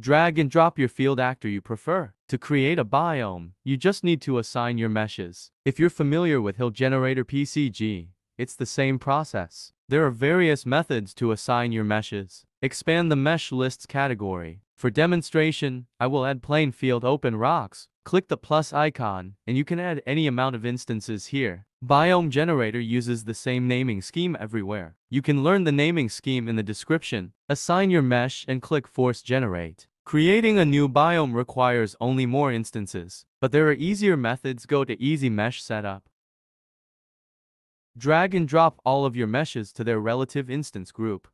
Drag and drop your field actor you prefer. To create a biome, you just need to assign your meshes. If you're familiar with Hill Generator PCG, it's the same process. There are various methods to assign your meshes. Expand the mesh lists category. For demonstration, I will add plain field open rocks. Click the plus icon, and you can add any amount of instances here. Biome Generator uses the same naming scheme everywhere. You can learn the naming scheme in the description. Assign your mesh and click Force Generate. Creating a new biome requires only more instances, but there are easier methods go to Easy Mesh Setup. Drag and drop all of your meshes to their relative instance group.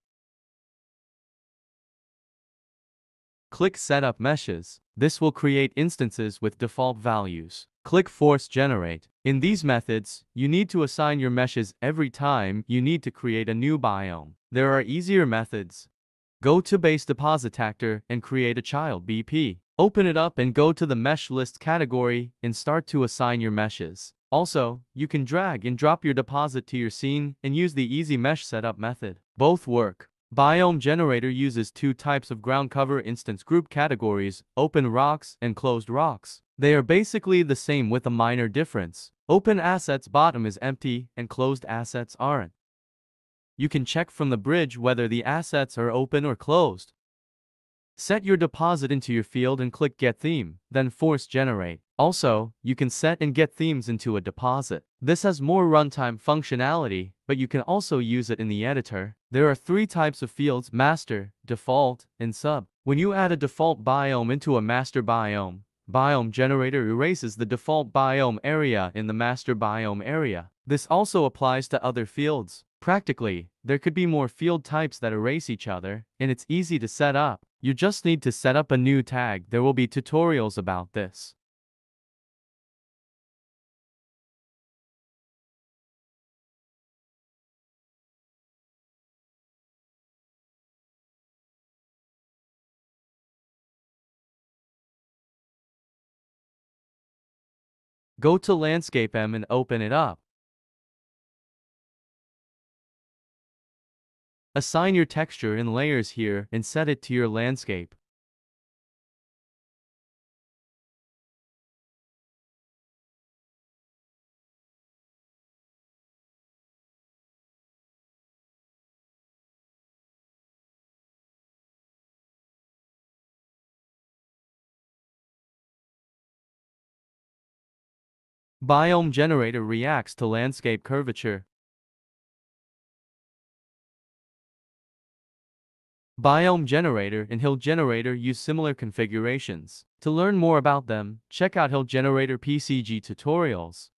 Click Setup Meshes. This will create instances with default values. Click Force Generate. In these methods, you need to assign your meshes every time you need to create a new biome. There are easier methods. Go to Base Deposit Actor and create a child BP. Open it up and go to the Mesh List category and start to assign your meshes. Also, you can drag and drop your deposit to your scene and use the Easy Mesh Setup method. Both work. Biome Generator uses two types of ground cover instance group categories, open rocks and closed rocks. They are basically the same with a minor difference. Open assets bottom is empty and closed assets aren't. You can check from the bridge whether the assets are open or closed. Set your deposit into your field and click Get Theme, then Force Generate. Also, you can set and get themes into a deposit. This has more runtime functionality, but you can also use it in the editor. There are three types of fields, master, default, and sub. When you add a default biome into a master biome, Biome Generator erases the default biome area in the master biome area. This also applies to other fields. Practically, there could be more field types that erase each other, and it's easy to set up. You just need to set up a new tag. There will be tutorials about this. Go to Landscape M and open it up. Assign your texture and layers here and set it to your landscape. Biome Generator reacts to landscape curvature. Biome Generator and Hill Generator use similar configurations. To learn more about them, check out Hill Generator PCG tutorials.